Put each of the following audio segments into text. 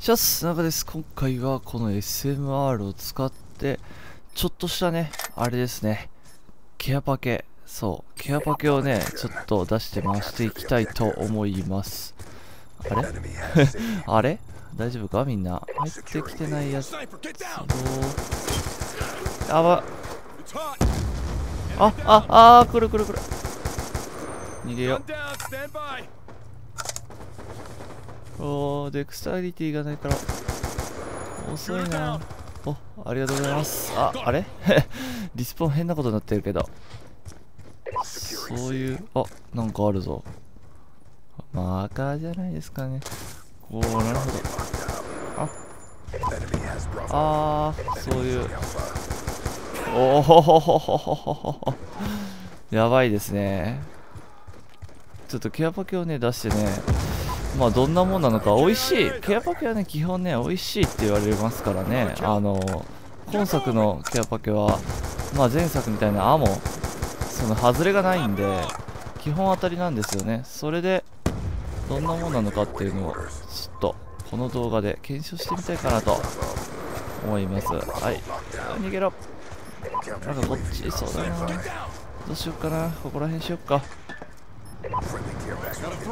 シャス中です。今回はこの SMR を使って、ちょっとしたね、あれですね、ケアパケ、そう、ケアパケをね、ちょっと出して回していきたいと思います。あれ？あれ？大丈夫か？みんな？入ってきてないやつ。そうやば。あ、あ、あー、来る来る来る。逃げよう。おー、デクスタリティがないから、遅いな。お、ありがとうございます。あ、あれ？リスポーン変なことになってるけど。そういう、あ、なんかあるぞ。マーカーじゃないですかね。おー、なるほど。あ、あー、そういう。おほほほほほほほ。やばいですね。ちょっとケアパケをね、出してね、まあどんなもんなのか美味しい。ケアパケはね基本ね美味しいって言われますからね。あの今作のケアパケはまあ前作みたいな「あ」もその外れがないんで基本当たりなんですよね。それでどんなもんなのかっていうのをちょっとこの動画で検証してみたいかなと思います。はい。逃げろ。なんかこっちそうだな。どうしよっかな。ここら辺しよっか。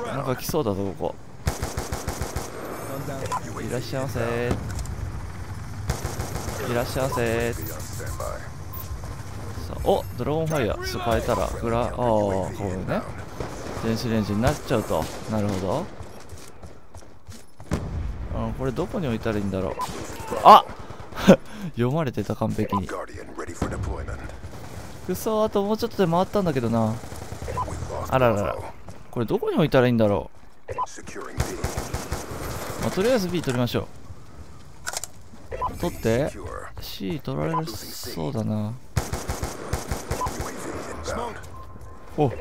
なんか来そうだぞここ。いらっしゃいませ。いらっしゃいませ。さあおドラゴンファイヤーちょっと変えたらグラああこういうね。電子レンジになっちゃうと。なるほど。あこれどこに置いたらいいんだろう。あ 読まれてた完璧に。くそあともうちょっとで回ったんだけどな。あららら。これどこに置いたらいいんだろう、あ、とりあえず B 取りましょう。取って。C 取られそうだな。お。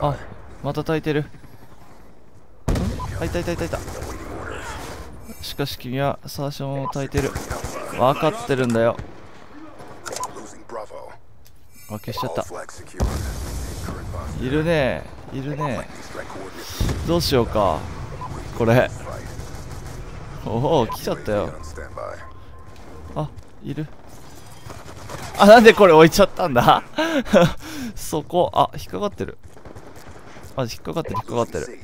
あまた炊いてる。あいたいたいたいた。しかし君はサーションを炊いてる。分かってるんだよ。あ消しちゃった。いるねいるねどうしようか。これ。おお来ちゃったよ。あいる。あなんでこれ置いちゃったんだ？そこ。あ引っかかってる。あ引っかかってる引っかかってる。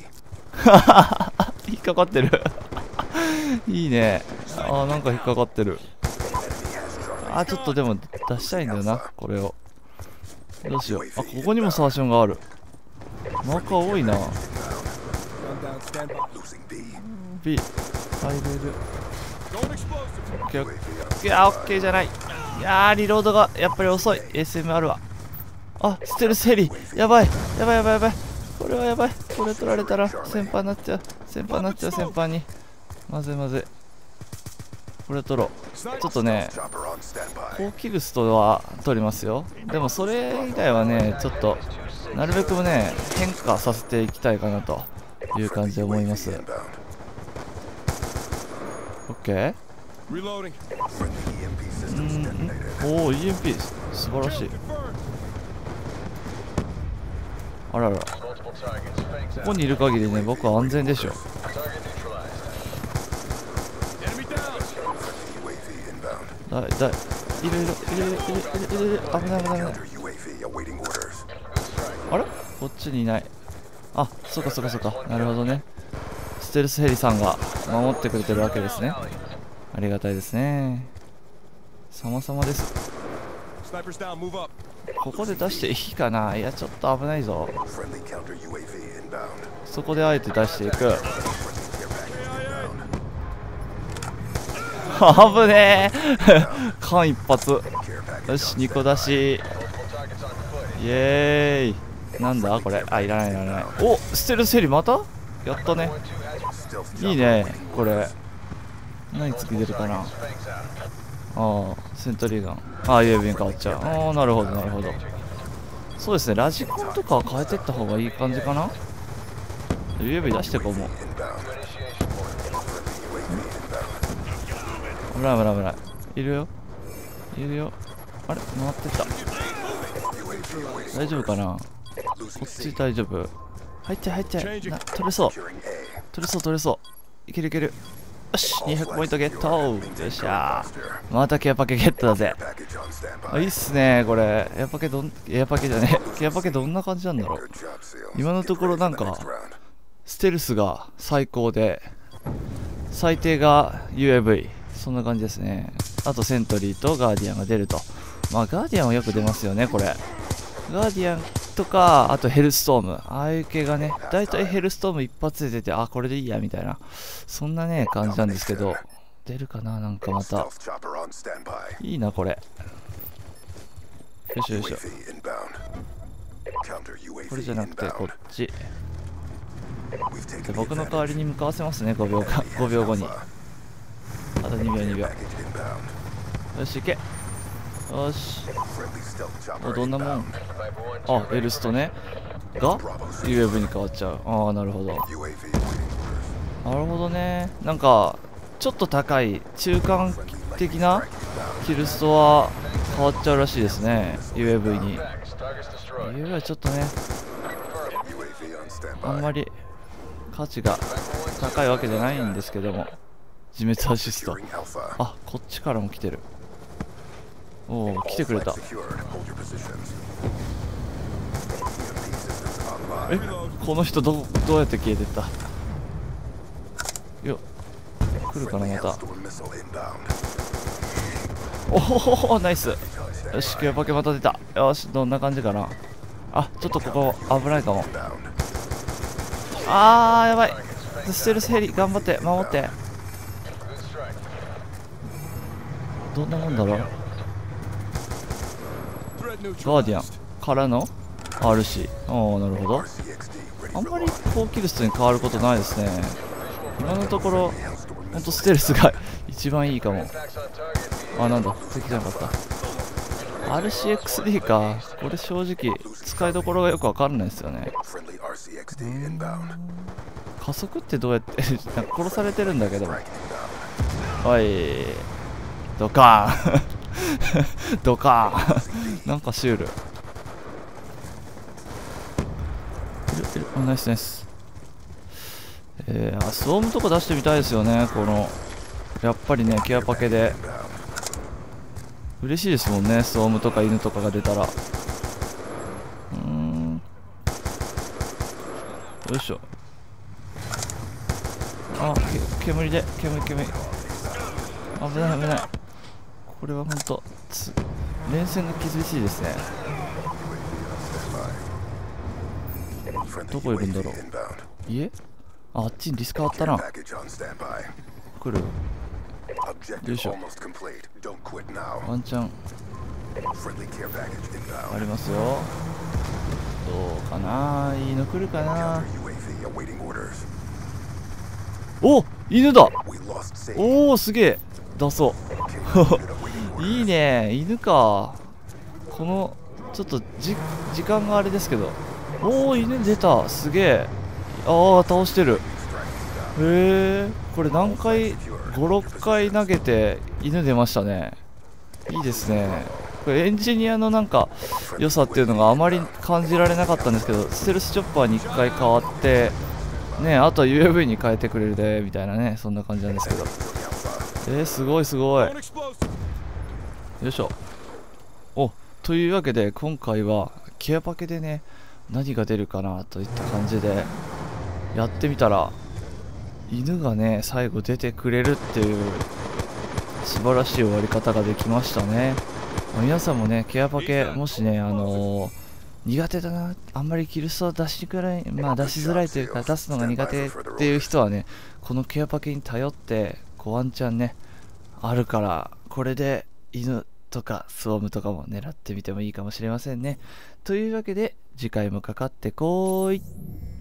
引っかかってる。いいね。あなんか引っかかってる。あちょっとでも出したいんだよなこれを。どうしよう。あここにもサーションがある。マーカー多いな B 入れる。いやオッケーじゃない。いやーリロードがやっぱり遅い。SMR はあステルスヘリやばい。やばいやばいやばい。これはやばい。これ取られたら先輩になっちゃう。先輩になっちゃう先輩に。まずいまずい。これ取ろう。ちょっとね高キグストは取りますよ。でもそれ以外はねちょっとなるべくね変化させていきたいかなという感じで思います。OK うん。おお EMP 素晴らしい。あらら。ここにいる限りね僕は安全でしょ。だいだいいるいるいるいるいるいるいる危ない危ない危ない。あれ？こっちにいないあそっかそっかそっか。なるほどね。ステルスヘリさんが守ってくれてるわけですね。ありがたいですね。様々です。ここで出していいかな？いやちょっと危ないぞ。そこであえて出していく。危ねえ。間一髪。よし2個出し。イエーイ。なんだ？これ？あいらないいらない。おステルスヘリまた？やったね。いいねこれ。何次出るかな？ああセントリーガン。ああ UAV に変わっちゃう。ああなるほどなるほど。そうですねラジコンとか変えてった方がいい感じかな？UAV 出してこうもう。危ない危ない危ない。いるよ。いるよ。あれ？回ってった。大丈夫かな？こっち大丈夫。入っちゃい入っちゃいな取れそう。取れそう取れそう。いけるいける。よし200ポイントゲット。よっしゃー。またケアパケゲットだぜ。あいいっすねこれ。エアパケどんエアパケじゃねえ。ケアパケどんな感じなんだろう。今のところなんかステルスが最高で最低が UAV そんな感じですね。あとセントリーとガーディアンが出ると。まあガーディアンはよく出ますよねこれ。ガーディアンとかあとヘルストーム。ああいう系がねだいたいヘルストーム一発で出てあこれでいいやみたいな。そんなね感じなんですけど。出るかななんかまた。いいなこれ。よしよいしょ。これじゃなくてこっち。で僕の代わりに向かわせますね5秒か5秒後に。あと2秒2秒。よし行け。よし。おどんなもん？あエルストね。が？UAV に変わっちゃう。ああなるほど。なるほどね。なんかちょっと高い中間的なキルストは変わっちゃうらしいですね。UAV に。UAV はちょっとねあんまり価値が高いわけじゃないんですけども。自滅アシスト。あこっちからも来てるおお来てくれた。えこの人どどうやって消えてった？よ来るかなまた。おおナイス。よしケアパケまた出た。よしどんな感じかな。あちょっとここ危ないかも。あーやばい。ステルスヘリ頑張って守って。どんなもんだろう？ガーディアン。からの？RC ああなるほど。あんまり高キルストに変わることないですね。今のところほんとステルスが 一番いいかも。あなんだ。敵じゃなかった。RCXD か。これ正直使いどころがよくわかんないですよね。加速ってどうやって なんか殺されてるんだけど。おい。ドカーン。ドカーン。なんかシュール。いるいる。あナイスナイス。えー、スウォームとか出してみたいですよねこの。やっぱりねケアパケで。嬉しいですもんねスウォームとか犬とかが出たら。うん。よいしょ。あけ煙で煙煙。危ない危ない。これは本当つ連戦が厳しいですね。どこいるんだろう。家？ああっちにリスクあったな。来る。よいしょ。ワンチャン。ありますよ。どうかな。いいの来るかな。お犬だ。おおすげえ。出そう。いいね。犬か。このちょっとじ時間があれですけど。おお犬出た。すげえ。ああ倒してる。へえこれ何回56回投げて犬出ましたね。いいですね。これエンジニアのなんか良さっていうのがあまり感じられなかったんですけどステルスチョッパーに1回変わってねあとは UAV に変えてくれるでみたいなねそんな感じなんですけど。えー、すごいすごい。よいしょ。おというわけで今回はケアパケでね何が出るかなといった感じでやってみたら犬がね最後出てくれるっていう素晴らしい終わり方ができましたね。皆さんもねケアパケもしねあのー、苦手だなあんまりキルスト出しくらいまあ出しづらいというか出すのが苦手っていう人はねこのケアパケに頼ってこうワンチャンねあるからこれで犬とかスウォームとかも狙ってみてもいいかもしれませんね。というわけで次回もかかってこーい。